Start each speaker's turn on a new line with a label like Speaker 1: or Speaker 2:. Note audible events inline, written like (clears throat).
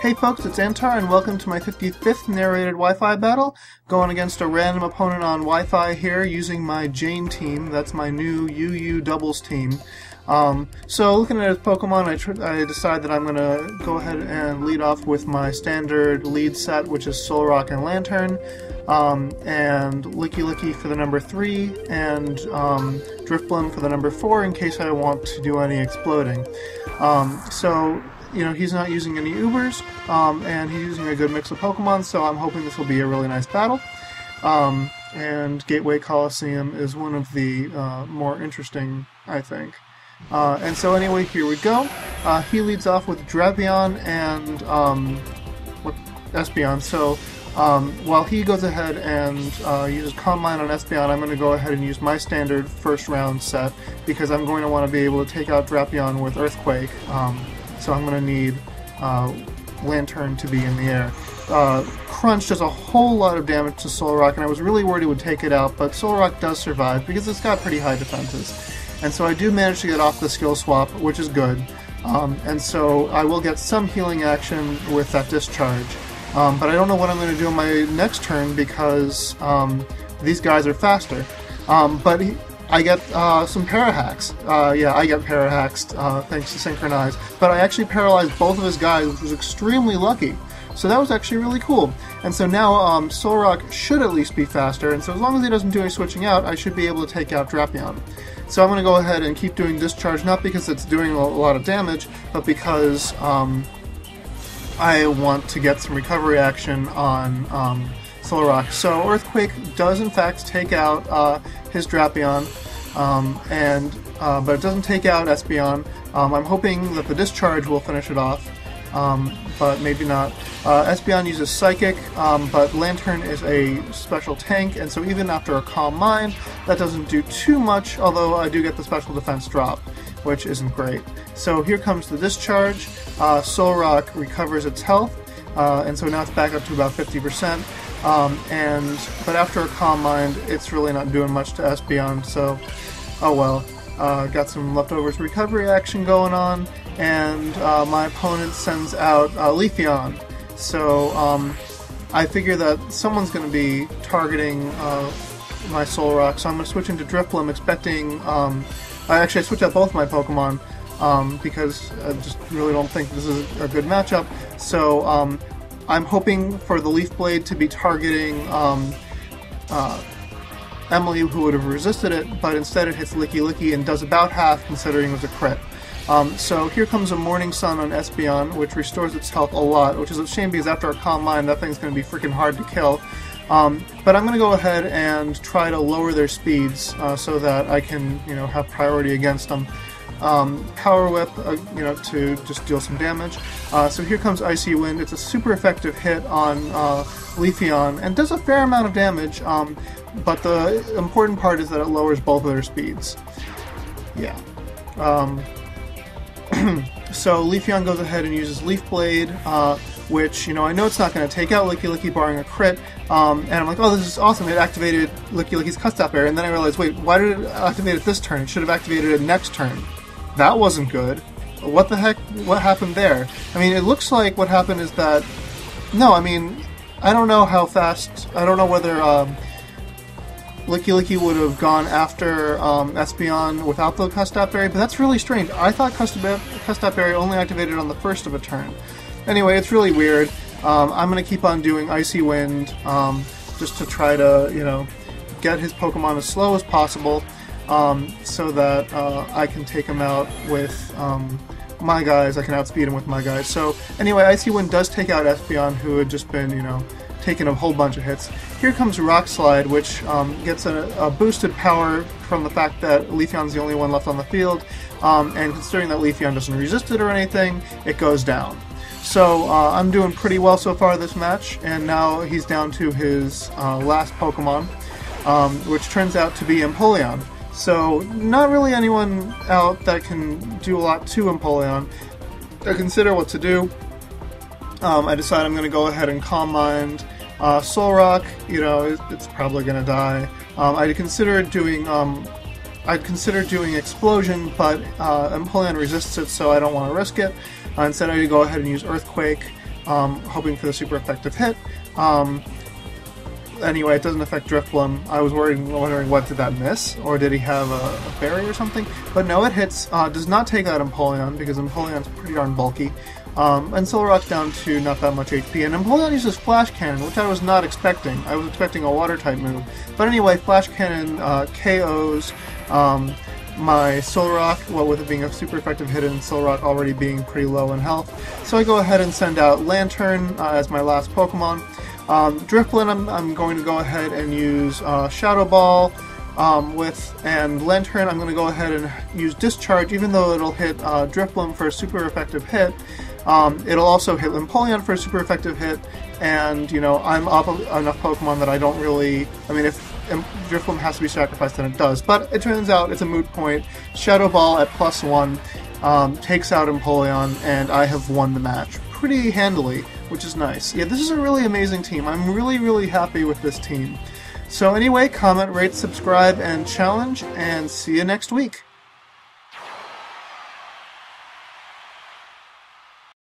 Speaker 1: Hey folks, it's Antar, and welcome to my 55th narrated Wi-Fi battle, going against a random opponent on Wi-Fi here using my Jane team. That's my new UU doubles team. Um, so looking at his Pokemon, I, I decide that I'm going to go ahead and lead off with my standard lead set, which is Solrock and Lanturn, um, and Lickilicky for the number 3, and um, Drifblim for the number 4 in case I want to do any exploding. Um, so you know, he's not using any Ubers, um, and he's using a good mix of Pokemon, so I'm hoping this will be a really nice battle. Um, and Gateway Coliseum is one of the uh, more interesting, I think. Uh, and so anyway, here we go. Uh, he leads off with Drapion and um, Espeon. So um, while he goes ahead and uh, uses Mind on Espeon, I'm going to go ahead and use my standard first round set because I'm going to want to be able to take out Drapion with Earthquake. Um, so I'm going to need uh, Lanturn to be in the air. Uh, Crunch does a whole lot of damage to Solrock, and I was really worried it would take it out, but Solrock does survive because it's got pretty high defenses. And so I do manage to get off the skill swap, which is good. Um, and so I will get some healing action with that discharge. Um, but I don't know what I'm going to do on my next turn because um, these guys are faster. Um, but he, I get uh, some parahacks. Uh, yeah, I get parahaxed uh, thanks to Synchronize. But I actually paralyzed both of his guys, which was extremely lucky. So that was actually really cool. And so now um, Solrock should at least be faster, and so as long as he doesn't do any switching out, I should be able to take out Drapion. So I'm going to go ahead and keep doing Discharge, not because it's doing a lot of damage, but because um, I want to get some recovery action on um, Solrock. So Earthquake does in fact take out uh, his Drapion, um, and uh, but it doesn't take out Espeon. Um, I'm hoping that the Discharge will finish it off um, but maybe not. Uh, Espeon uses Psychic, um, but Lanturn is a special tank, and so even after a Calm Mind, that doesn't do too much, although I do get the special defense drop, which isn't great. So here comes the Discharge. Uh, Solrock recovers its health, uh, and so now it's back up to about 50%. Um, and but after a Calm Mind, it's really not doing much to Espeon, so oh well. Uh, got some leftovers recovery action going on, and uh, my opponent sends out uh, Leafeon. So um, I figure that someone's going to be targeting uh, my Solrock, so I'm going to switch into Drifblim, expecting. Um, I actually I switch out both my Pokemon um, because I just really don't think this is a good matchup. So um, I'm hoping for the Leaf Blade to be targeting. Um, uh, Emily, who would have resisted it, but instead it hits Lickilicky and does about half, considering it was a crit. Um, so here comes a Morning Sun on Espeon, which restores its health a lot, which is a shame because after a Calm Mind, that thing's going to be freaking hard to kill. Um, but I'm going to go ahead and try to lower their speeds uh, so that I can, you know, have priority against them. Um, Power Whip, uh, you know, to just deal some damage. Uh, so here comes Icy Wind. It's a super effective hit on uh, Leafeon and does a fair amount of damage. Um, but the important part is that it lowers both of their speeds. Yeah. Um, (clears throat) so Leafeon goes ahead and uses Leaf Blade, uh, which, you know, I know it's not going to take out Lickilicky barring a crit, um, and I'm like, oh, this is awesome, it activated Lickilicky's Custap Berry, and then I realized, wait, why did it activate it this turn? It should have activated it next turn. That wasn't good. What the heck, what happened there? I mean, it looks like what happened is that, no, I mean, I don't know how fast, I don't know whether, um, Lickilicky would have gone after um, Espeon without the Custap Berry, but that's really strange. I thought Custap Berry only activated on the first of a turn. Anyway, it's really weird. Um, I'm going to keep on doing Icy Wind um, just to try to, you know, get his Pokemon as slow as possible um, so that uh, I can take him out with um, my guys. I can outspeed him with my guys. So anyway, Icy Wind does take out Espeon, who had just been, you know, taking a whole bunch of hits. Here comes Rock Slide, which um, gets a, a, boosted power from the fact that Leafeon's the only one left on the field, um, and considering that Leafeon doesn't resist it or anything, it goes down. So uh, I'm doing pretty well so far this match, and now he's down to his uh, last Pokemon, um, which turns out to be Empoleon. So not really anyone out that can do a lot to Empoleon. I consider what to do. Um, I decide I'm going to go ahead and Calm Mind. Uh, Solrock, you know, it's probably going to die. Um, I considered doing, um, I'd consider doing Explosion, but uh, Empoleon resists it, so I don't want to risk it. Uh, instead, I go ahead and use Earthquake. um, hoping for the super effective hit. Um, anyway, it doesn't affect Drifblim. I was worried, wondering what did that miss, or did he have a, a fairy or something? But no, it hits. Uh, does not take out Empoleon because Empoleon's pretty darn bulky. Um, and Solrock's down to not that much HP. And Empoleon uses Flash Cannon, which I was not expecting. I was expecting a Water type move. But anyway, Flash Cannon uh, KOs um, my Solrock, well, with it being a super effective hit and Solrock already being pretty low in health. So I go ahead and send out Lanturn uh, as my last Pokemon. Um, I'm, I'm, going to go ahead and use uh, Shadow Ball um, with, and Lanturn, I'm going to go ahead and use Discharge, even though it'll hit uh, for a super effective hit. Um, it'll also hit Empoleon for a super effective hit, and, you know, I'm up enough Pokemon that I don't really, I mean, if Drifblim has to be sacrificed, then it does. But it turns out it's a moot point. Shadow Ball at plus one um, takes out Empoleon, and I have won the match pretty handily, which is nice. Yeah, this is a really amazing team. I'm really, really happy with this team. So anyway, comment, rate, subscribe, and challenge, and see you next week.